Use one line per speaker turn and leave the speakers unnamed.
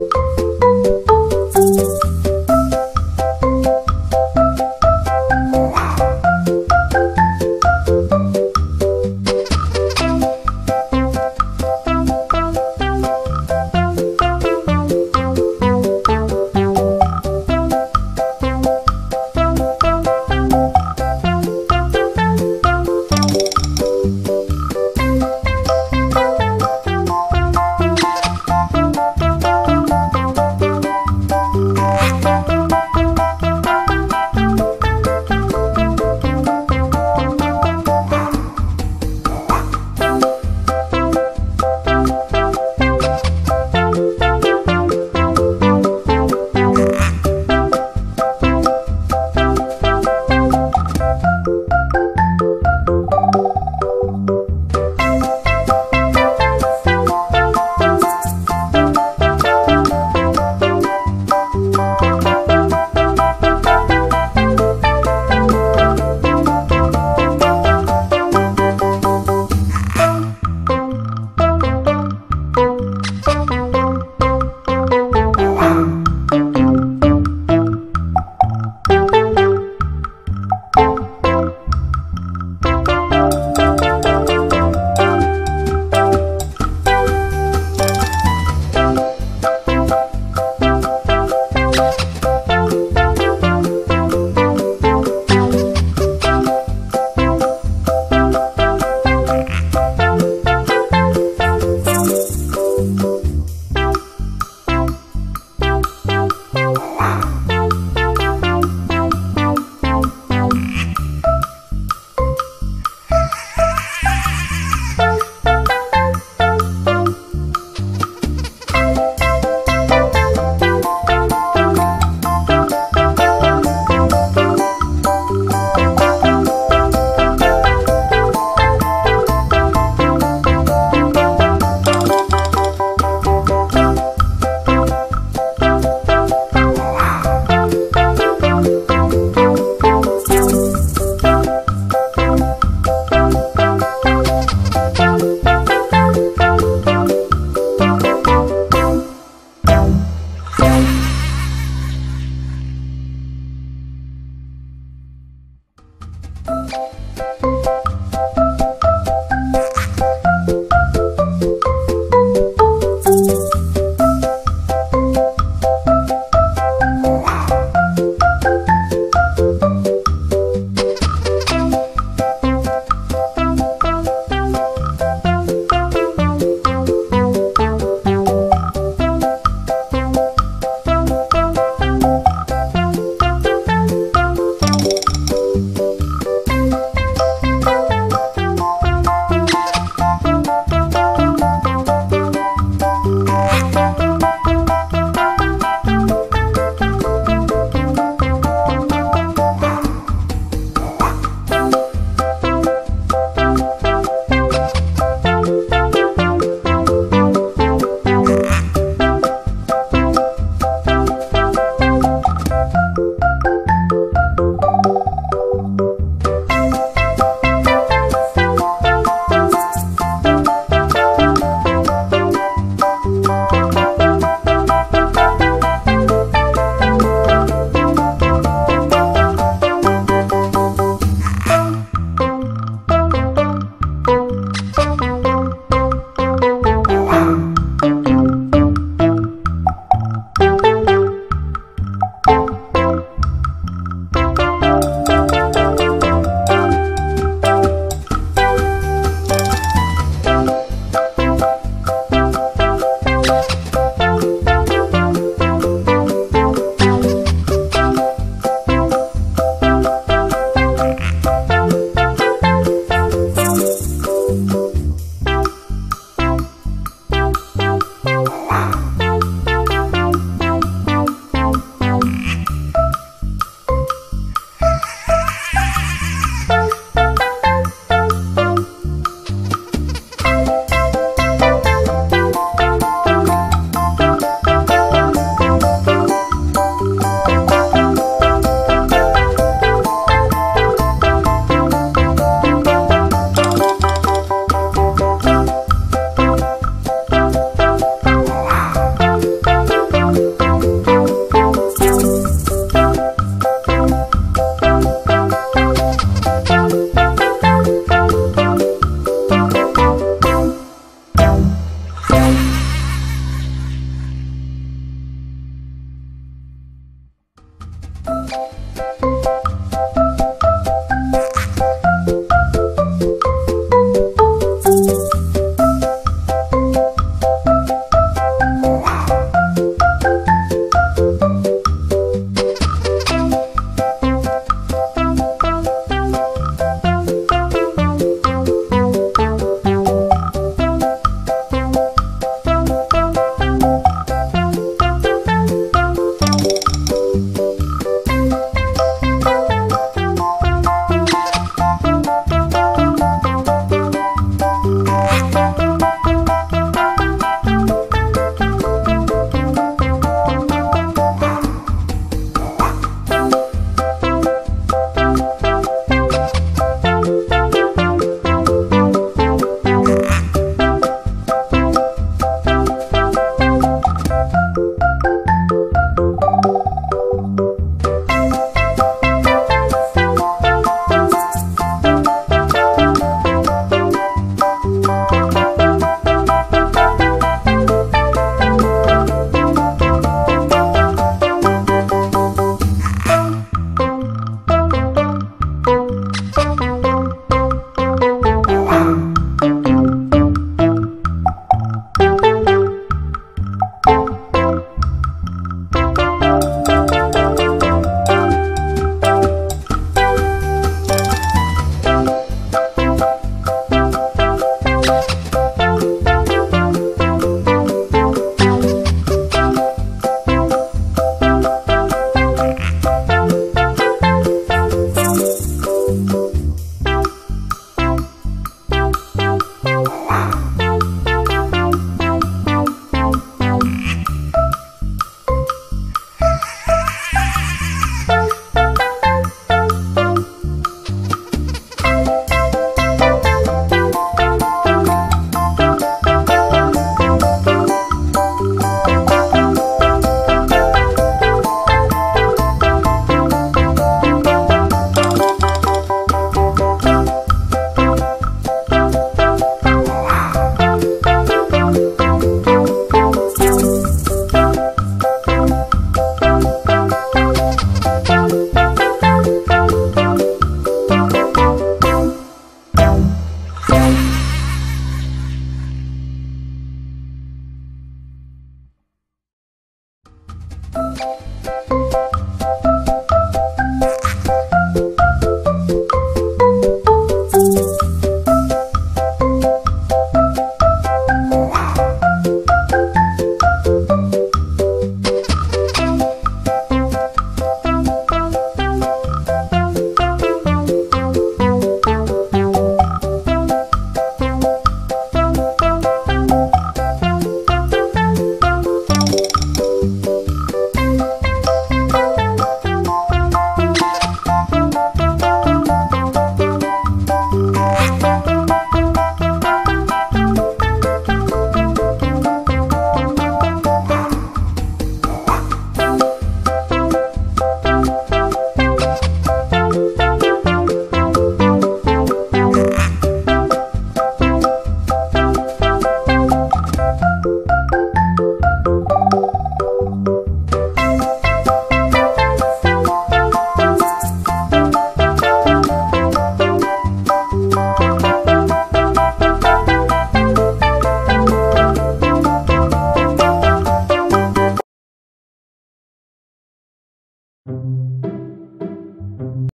Música